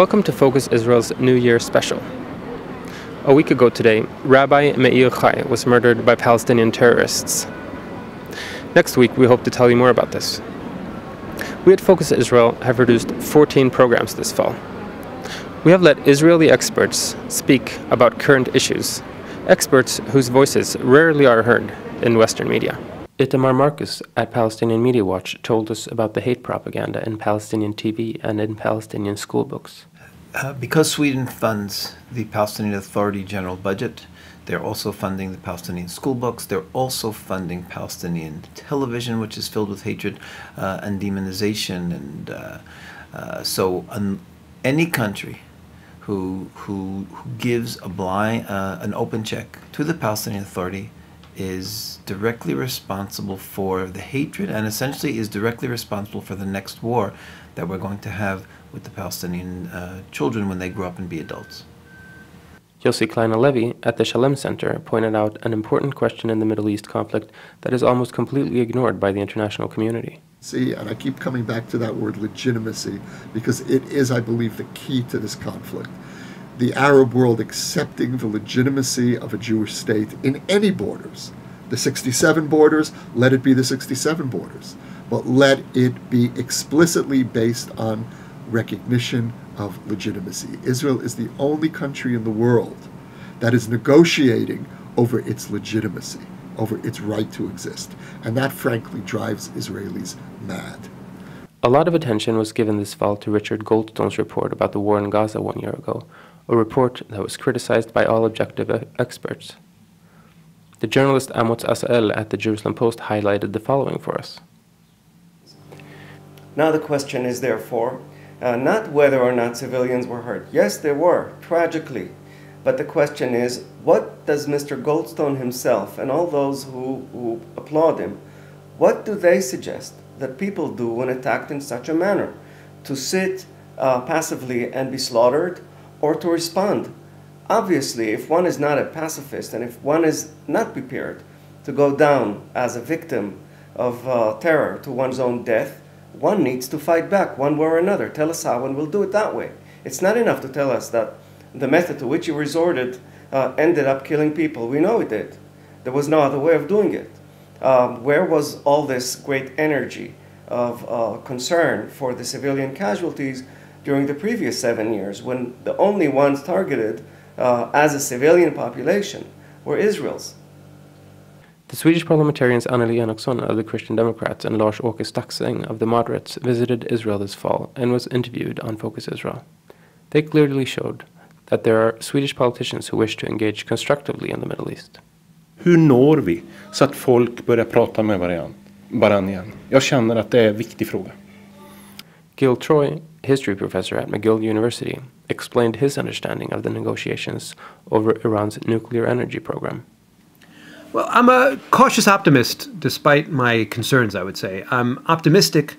Welcome to Focus Israel's New Year special. A week ago today, Rabbi Meir Chai was murdered by Palestinian terrorists. Next week, we hope to tell you more about this. We at Focus Israel have produced 14 programs this fall. We have let Israeli experts speak about current issues, experts whose voices rarely are heard in Western media. Itamar Marcus at Palestinian Media Watch told us about the hate propaganda in Palestinian TV and in Palestinian school books. Uh, because Sweden funds the Palestinian Authority general budget, they're also funding the Palestinian school books. They're also funding Palestinian television, which is filled with hatred uh, and demonization. And uh, uh so, any country who, who, who gives a blind, uh, an open check to the Palestinian Authority is directly responsible for the hatred and essentially is directly responsible for the next war that we're going to have with the Palestinian uh, children when they grow up and be adults. Yossi Klein Halevi at the Shalem Center pointed out an important question in the Middle East conflict that is almost completely ignored by the international community. See, and I keep coming back to that word legitimacy because it is, I believe, the key to this conflict the Arab world accepting the legitimacy of a Jewish state in any borders. The 67 borders, let it be the 67 borders, but let it be explicitly based on recognition of legitimacy. Israel is the only country in the world that is negotiating over its legitimacy, over its right to exist. And that, frankly, drives Israelis mad. A lot of attention was given this fall to Richard Goldstone's report about the war in Gaza one year ago, a report that was criticized by all objective experts. The journalist Amotz Asael at the Jerusalem Post highlighted the following for us. Now the question is therefore uh, not whether or not civilians were hurt. Yes, there were, tragically. But the question is, what does Mr. Goldstone himself and all those who, who applaud him, what do they suggest that people do when attacked in such a manner? To sit uh, passively and be slaughtered, or to respond. Obviously, if one is not a pacifist and if one is not prepared to go down as a victim of uh, terror to one's own death, one needs to fight back one way or another. Tell us how, and we'll do it that way. It's not enough to tell us that the method to which you resorted uh, ended up killing people. We know it did. There was no other way of doing it. Um, where was all this great energy of uh, concern for the civilian casualties during the previous seven years when the only ones targeted uh, as a civilian population were Israel's. The Swedish parliamentarians Annelie Enochson of the Christian Democrats and Lars-Åke Staxäng of the Moderates visited Israel this fall and was interviewed on Focus Israel. They clearly showed that there are Swedish politicians who wish to engage constructively in the Middle East. Hur når vi så att folk börjar prata med varandra igen? Jag känner att det är en viktig fråga. Gil Troy, history professor at McGill University, explained his understanding of the negotiations over Iran's nuclear energy program. Well, I'm a cautious optimist, despite my concerns, I would say. I'm optimistic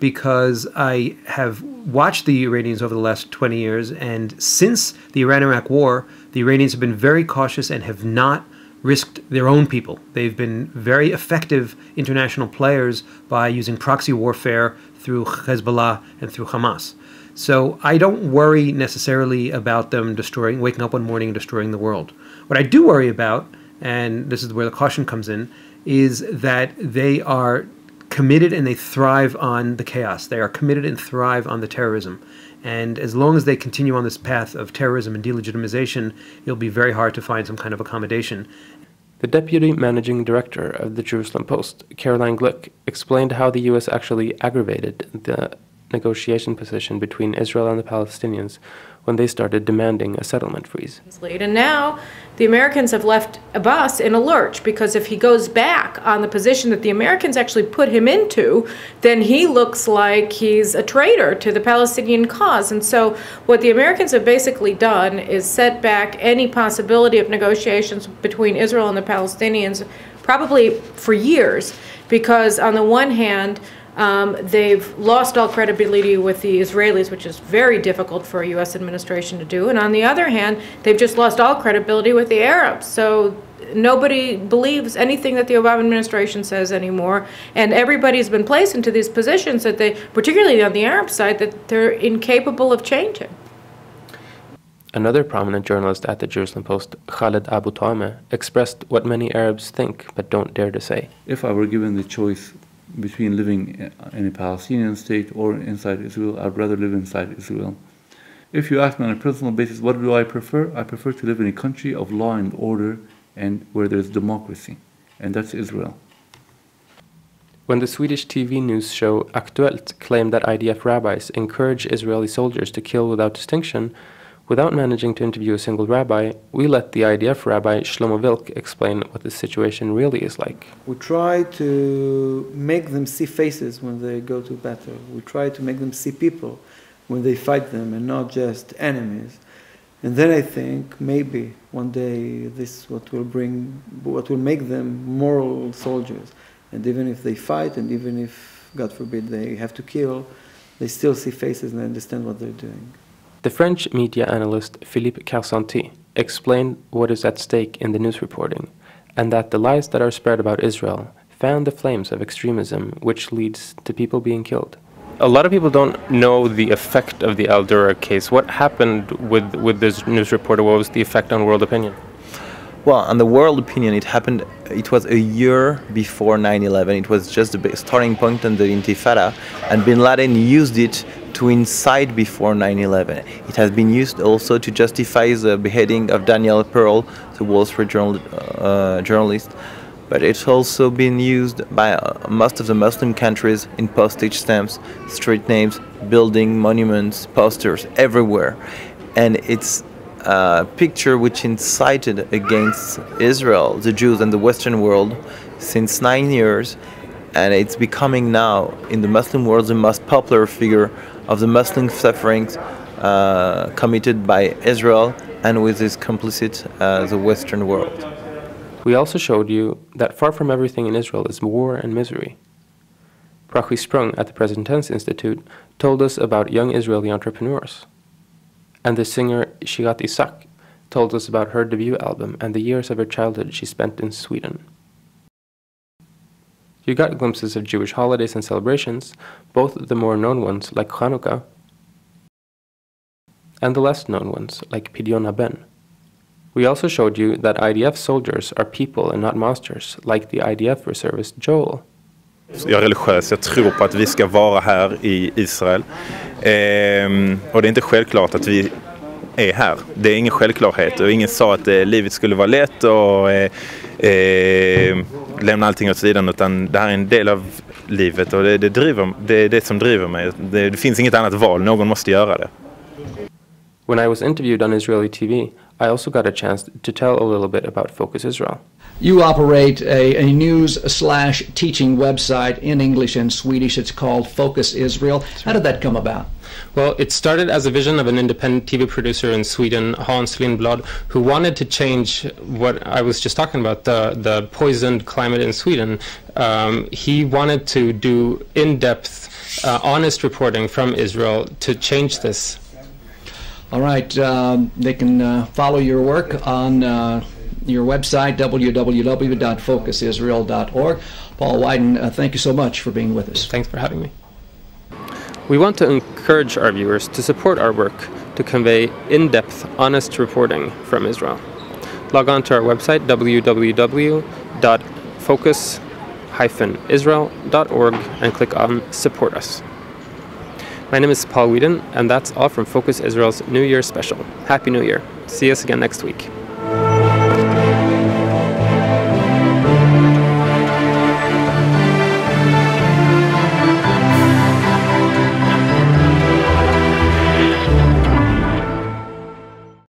because I have watched the Iranians over the last 20 years, and since the Iran Iraq war, the Iranians have been very cautious and have not risked their own people. They've been very effective international players by using proxy warfare through Hezbollah and through Hamas. So I don't worry necessarily about them destroying, waking up one morning and destroying the world. What I do worry about, and this is where the caution comes in, is that they are committed and they thrive on the chaos. They are committed and thrive on the terrorism. And as long as they continue on this path of terrorism and delegitimization, it'll be very hard to find some kind of accommodation. The deputy managing director of the Jerusalem Post, Caroline Glick, explained how the U.S. actually aggravated the negotiation position between Israel and the Palestinians when they started demanding a settlement freeze. And now the Americans have left Abbas in a lurch because if he goes back on the position that the Americans actually put him into, then he looks like he's a traitor to the Palestinian cause. And so what the Americans have basically done is set back any possibility of negotiations between Israel and the Palestinians probably for years because on the one hand, um, they've lost all credibility with the Israelis, which is very difficult for a U.S. administration to do. And on the other hand, they've just lost all credibility with the Arabs. So nobody believes anything that the Obama administration says anymore. And everybody's been placed into these positions that they, particularly on the Arab side, that they're incapable of changing. Another prominent journalist at the Jerusalem Post, Khaled Abu Toameh, expressed what many Arabs think but don't dare to say. If I were given the choice between living in a Palestinian state or inside Israel, I'd rather live inside Israel. If you ask me on a personal basis, what do I prefer? I prefer to live in a country of law and order and where there's democracy, and that's Israel. When the Swedish TV news show Aktuellt claimed that IDF rabbis encourage Israeli soldiers to kill without distinction, Without managing to interview a single rabbi, we let the IDF rabbi Shlomo Vilk explain what the situation really is like. We try to make them see faces when they go to battle. We try to make them see people when they fight them and not just enemies. And then I think maybe one day this what will bring what will make them moral soldiers. And even if they fight and even if God forbid they have to kill, they still see faces and understand what they're doing. The French media analyst Philippe Karsenty explained what is at stake in the news reporting, and that the lies that are spread about Israel fan the flames of extremism, which leads to people being killed. A lot of people don't know the effect of the Al Dura case. What happened with, with this news reporter? What was the effect on world opinion? Well, on the world opinion, it happened, it was a year before 9 11. It was just the starting point in the Intifada, and bin Laden used it to incite before 9-11. It has been used also to justify the beheading of Daniel Pearl, the Wall Street journal, uh, journalist. But it's also been used by uh, most of the Muslim countries in postage stamps, street names, building, monuments, posters, everywhere. And it's a picture which incited against Israel, the Jews, and the Western world since nine years. And it's becoming now, in the Muslim world, the most popular figure of the Muslim sufferings uh, committed by Israel and with its complicit uh, the Western world. We also showed you that far from everything in Israel is war and misery. Prachi Sprung at the Present Tense Institute told us about young Israeli entrepreneurs. And the singer Shirat Isak told us about her debut album and the years of her childhood she spent in Sweden. You got glimpses of Jewish holidays and celebrations, both the more known ones like Hanukkah and the less known ones like Pidyon HaBen. We also showed you that IDF soldiers are people and not monsters, like the IDF reservist Joel. Jag är religiös, jag tror på att vi ska vara här i Israel. Ehm, och det är inte självklart att vi är här. Det är ingen självklarhet och ingen sa att eh, livet skulle vara lätt och eh, eh, lämna allting åt sidan utan det här är en del av livet och det, det, driver, det är det som driver mig. Det, det finns inget annat val, någon måste göra det. When I was interviewed on Israeli TV, I also got a chance to tell a little bit about Focus Israel. You operate a, a news slash teaching website in English and Swedish. It's called Focus Israel. How did that come about? Well, it started as a vision of an independent TV producer in Sweden, Hans Lindblad, who wanted to change what I was just talking about, the, the poisoned climate in Sweden. Um, he wanted to do in depth, uh, honest reporting from Israel to change this. All right. Um, they can uh, follow your work on. Uh, your website, www.focusisrael.org. Paul Wyden, uh, thank you so much for being with us. Thanks for having me. We want to encourage our viewers to support our work to convey in depth, honest reporting from Israel. Log on to our website, www.focus-israel.org, and click on Support Us. My name is Paul Whedon, and that's all from Focus Israel's New Year special. Happy New Year. See us again next week.